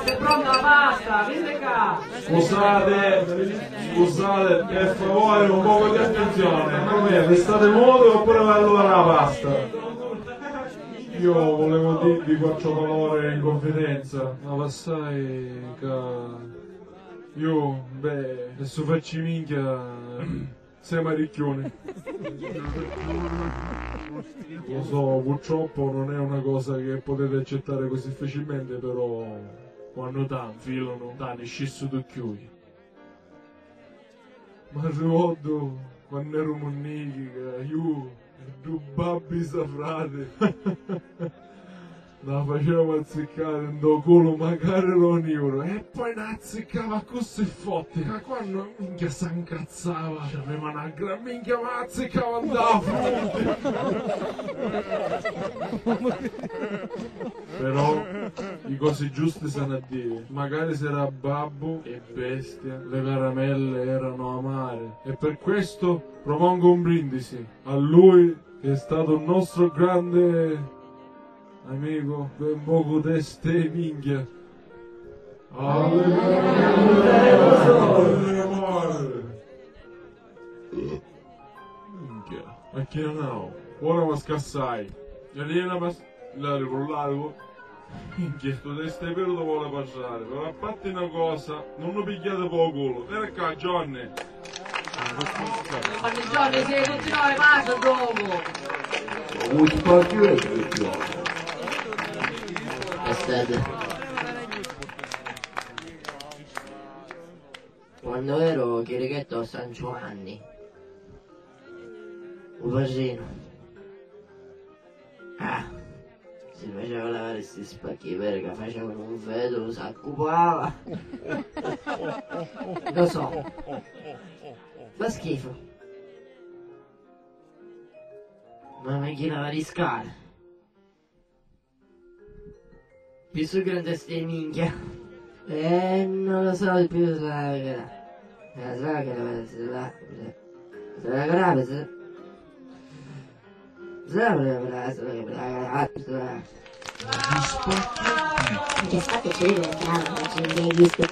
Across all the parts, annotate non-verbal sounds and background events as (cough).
la pasta è pronta, la pasta, vieni qua. Scusate, scusate, per favore un po' di attenzione. Come vi state muovendo oppure vai allora la pasta? Io volevo dirvi quattro parole in confidenza. Ma lo sai che... Io, beh, adesso facci minchia... Siamo ricchioni. Lo so, purtroppo non è una cosa che potete accettare così facilmente, però quando tan filano, tan scesso da chiudi. Ma ricordo quando ero munnichi che io e due babbi sa frate (laughs) la faceva azzeccare in do culo magari lo euro e poi la azzeccava così forte che quando minchia si incazzava c'aveva una gran minchia ma azzeccava andava i (laughs) cose giuste sono a dire. Magari se era babbo e bestia le caramelle erano amare. E per questo propongo un brindisi a lui che è stato il nostro grande amico per poco teste minchia minchia. Ma che no? Ora ma scassai. E lì una pas l'arrivo largo minchia sto teste per dove vuole passare però a parte una cosa non lo pigliate poco culo vieni qua Johnny Ogni giorno si deve continuare pasta dopo. Which part you have Aspetta. Quando ero chirichetto a San Giovanni, un vasino. Ah, si faceva lavare questi spacchi perché facevano un feto, si occupava. Lo so, fa schifo. Ma mi chi lava di scale? Più su grande ste minchia. Eh, non lo so più che la... La sa che la... Se la... Se la grave, Che c'è il bravo, c'è mai visto.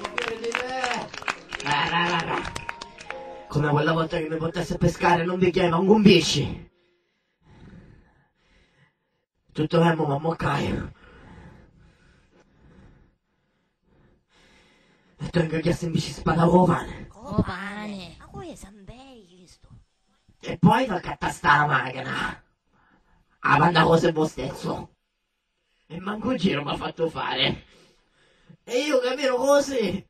Come quella volta che mi portasse a pescare non vi chiama un gumbisci. Tutto fermo ma moccaio. E spadarovane. Oh, pane. Ma poi è Zambei, sto. E poi va a cattastare la macchina. A banda cose voi stesso. E manco giro mi ha fatto fare. E io cammino così.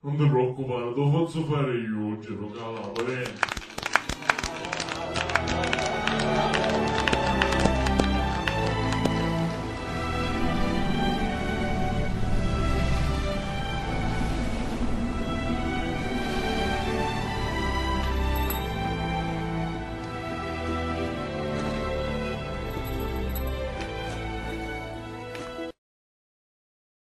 non ti preoccupare lo faccio fare io oggi lo calabro